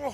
Huh?